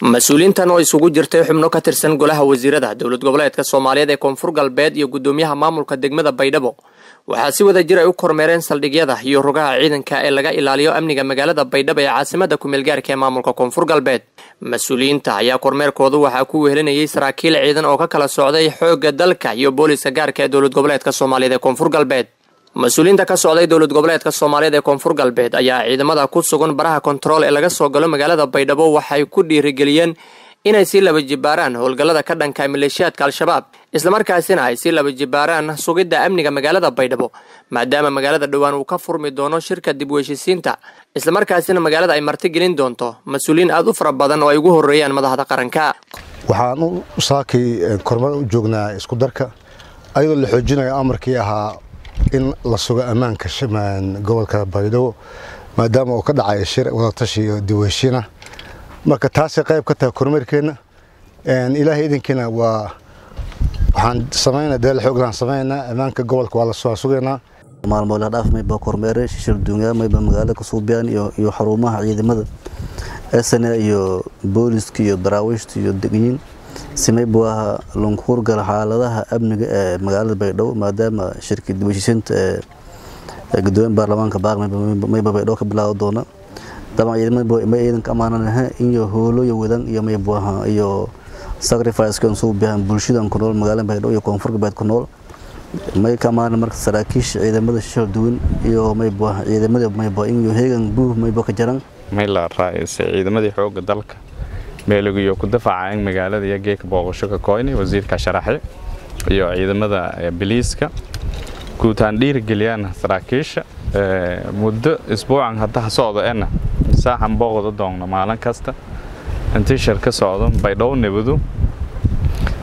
mas'uuliyiintan oo isugu jirtay xubno ka tirsan golaha wasiirada dowlad goboleedka soomaaliyeed ee koonfur galbeed iyo gudoomiyaha maamulka degmada baydhabo. Waxaa si wada jir ay u kormeereen saldhigyada iyo rugaha ciidanka ee laga ilaaliyo amniga magaalada baydhabo ee caasimada kumeelgaarka ee maamulka koonfur galbeed. Mas'uuliyiinta ayaa kormeerkoodu waxaa ku wehelinayay saraakiil ciidan oo ka kala socday xoogga dalka iyo booliska gaarka ee dowlad goboleedka soomaaliyeed ee koonfur galbeed mas'uuliyiinta ka socday dowlad goboleedka soomaaliyeed ee koonfur galbeed ayaa ciidamada ku sugan baraha kontarool ee laga soo galo magaalada baydhabo. Waxay ku dhiirigeliyeen inay sii laba jibaaraan howlgallada ka dhanka maleeshiyaadka al-shabaab islamarkaasina ay sii laba jibaaraan sugidda amniga magaalada baydhabo maadaama magaalada dhowaan uu ka furmi doono shirka dib u heshiisiinta. Islamarkaasina magaalada ay martigelin doonto. Mas'uuliyiin aada u fara badan oo ay ugu horreeyaan madaxda qaranka. Waxaan u saakay kormar u joognaa isku darka ayadoo la xoojinayo amarkii ahaa in la sugo ammaanka gobolka baydhabo maadaama uu ka dhacay shir wadatashi iyo heshiina marka taasay qayb ka tahay kormeerkeenna ilaahay idinkiina waa waxaan samaynaa dadaal xooglaan samaynaa ammaanka gobolka waa la soo sugaynaa maalmood la dhaaf mayba kormeere shishir duunyaa mayba magaalada kasuubiyaan iyo iyo xarumaha ciidamada. Sna iyo booliska iyo daraawiishta iyo degyiin si mayba waa lunkuurgala xaaladaha amniga ee magaalada baydhabo maadaama u heshiisiinta ee gudoomiya baarlamaanka baaq mayba baydhabo ka bilaawo doona. Daban ciidamada ciidanka ammaananaha iyo hoolooya wadan iyo maybuaha iyo sacrifice-kan suu bihan bulshadan ku nool magaalada baydhabo iyo koonfur galbeed ku nool. May ka amaanan marka saraakiisha ciidamada shishal duwan iyo maybuaha ciidamada mayba iyo heegan buuh mayba ka jaran may la raa'isay ciidamadii xoogga dalka meeligiyo ku dafacayeen magaalada iyo geeka booqasho ka koyni wasiirka sharaxe iyo ciidamada biliiska guutaan dhiirigeliyaan saraakiisha muddo isbuucan haddaha socdo ena saaxan booqda doogno maalin kasta. Intii shir ka socdo baydhabo nabadu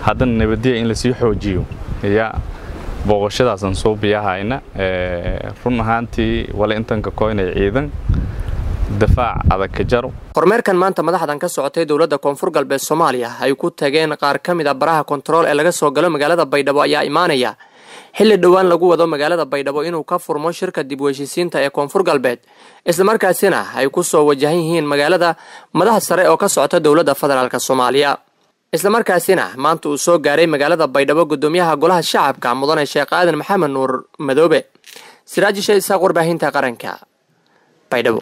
haddana nabadiya in la sii xoojiyo ayaa booqashadaasan soo run ahaantii wali intanka koynay ciidan dafaac adag ka jaro kormeerkan maanta madaxdan ka socotay dowladda koonfur galbeed soomaaliya ay ku tageen qaar ka mid a baraha kontarool ee laga soo galo magaalada baydhabo ayaa imaanaya. Xilli dhowaan lagu wado magaalada baydhabo inuu ka furmo shirka dib u ee koonfur galbeed islamarkaasina ay ku soo wajahan yihiin magaalada madax sare oo ka socota dowladda federaalk soomaaliya. Islamarkaasina maanta uu soo gaaray magaalada baydhabo gudoomiyaha golaha shacabka mudane sheekh aadan maxamed nuur madoobe. Siraaji shee isaaq warbaahinta qaranka baydhabo